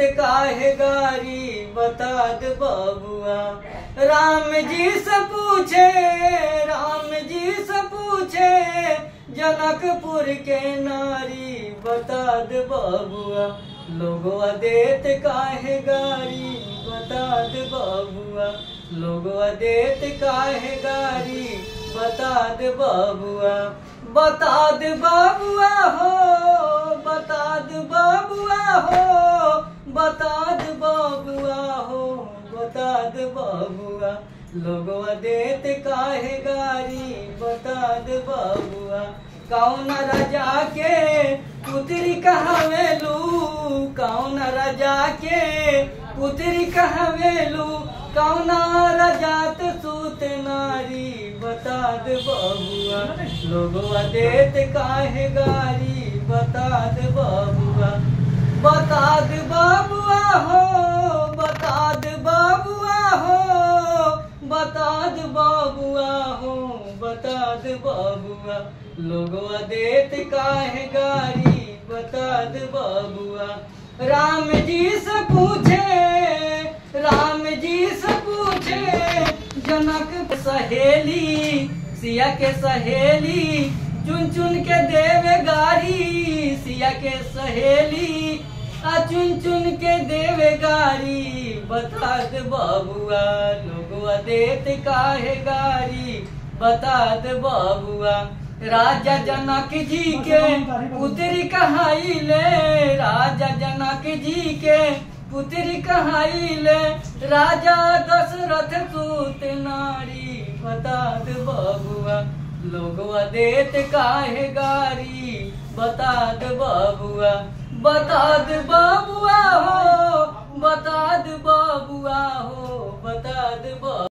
काहे गारी? बता दे बाबुआ। राम जी से पूछे राम जी से पूछे, जनकपुर के नारी, बता दे बाबुआ। लोगवा देत काहे गारी? बता दे बाबुआ। लोगवा देत काहे गारी? बता दे बाबुआ। बता दे बाबुआ हो। बता दे बाबुआ हो बता दे बाबुआ। लोगवा देत काहे गारी बता दे बाबुआ कौन राजा के पुत्री कहवेलू कौन राजा के पुत्री कहवेलू। कौन राजात सूत नारी बता दे बाबुआ। लोगवा देत काहे गारी बता दे बाबुआ। दे बाबुआ लोगवा देत काहे गारी बता दे बाबुआ। राम जी से पूछे राम जी से पूछे, जनक सहेली, सिया के सहेली, चुन चुन के देवे गारी, सिया के सहेली, आ चुन चुन के देवे गारी बता दे बाबुआ लोगवा देत काहे गारी। बता दे बाबुआ। राजा जनक जी के पुत्री कहाई ले। राजा जनक जी के पुत्री कहाई ले। राजा दशरथ सूत नारी बता दे बाबुआ। लोगवा देत काहे गारी बता दे बाबुआ। बता दे बाबुआ हो।